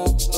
oh,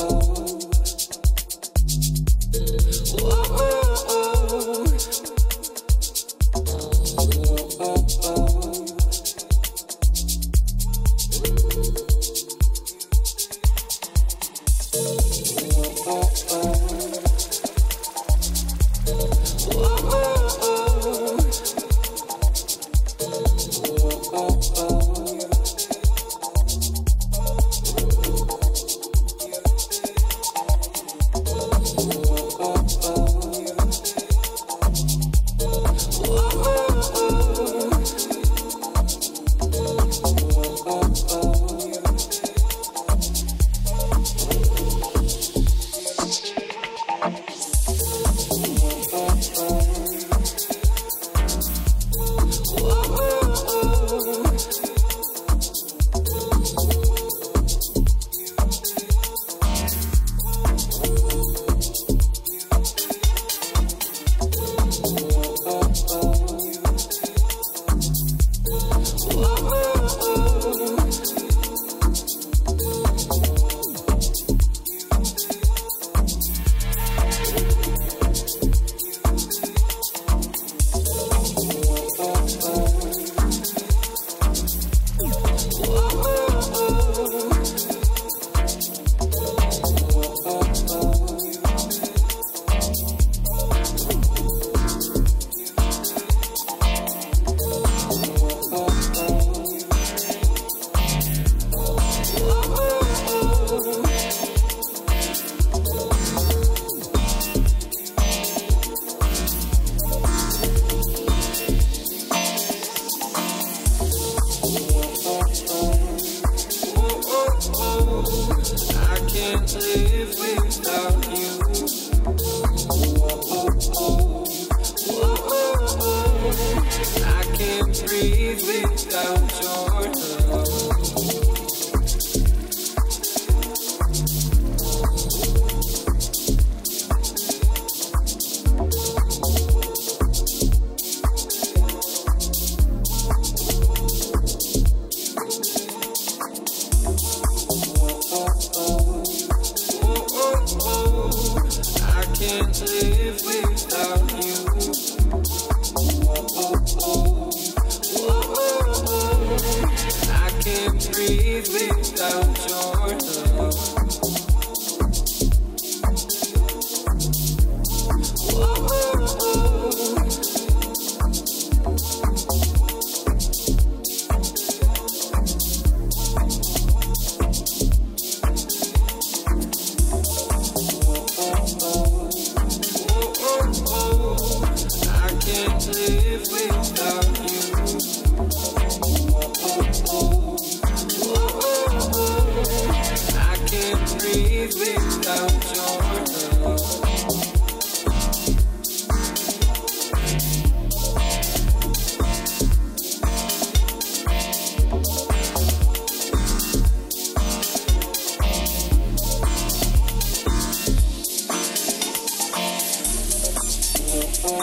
oh,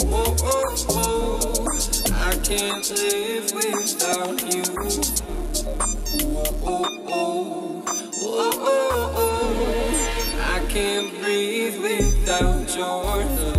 oh, oh, I can't live without you. Oh, oh, oh, oh, oh I can't breathe without your love.